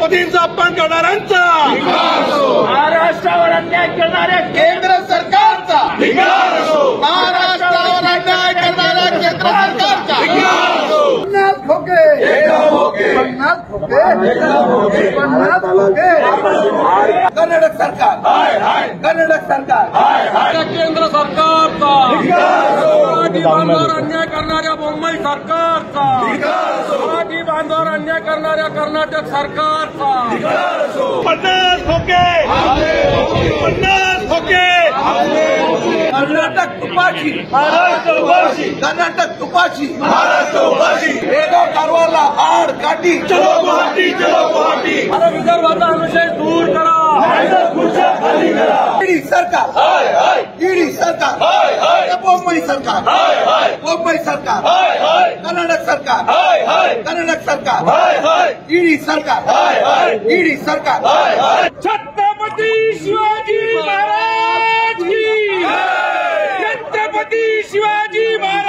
छत्रपतींचा अपमान करणाऱ्यांचा. महाराष्ट्रावर अन्याय करणाऱ्या केंद्र सरकारचा. महाराष्ट्रावर अन्याय करणाऱ्या केंद्र सरकारचा. पन्नास खोके. पन्नास खोके. पन्नास खोके. कर्नाटक सरकार. कर्नाटक सरकार. केंद्र सरकारचा. बांधवावर अन्याय करणाऱ्या मुंबई सरकारचा. बांधवावर अन्याय करणाऱ्या कर्नाटक सरकारचा. पन्नास खोके पन्नास खोके कर्नाटक तुपाची. महाराष्ट्र उभाशी कर्नाटक तुपाची. महाराष्ट्र उभाशी बेगाव कारवारला आड काठी. चलो गुवाहाटी चलो गुवाहाटी. विदर्भाचा अनुशय दूर करा. सरकार मोदी सरकार बोबई सरकार कर्नाटक सरकार कर्नाटक सरकार ईडी सरकार ईडी सरकार। छत्रपति शिवाजी महाराज छत्रपति शिवाजी महाराज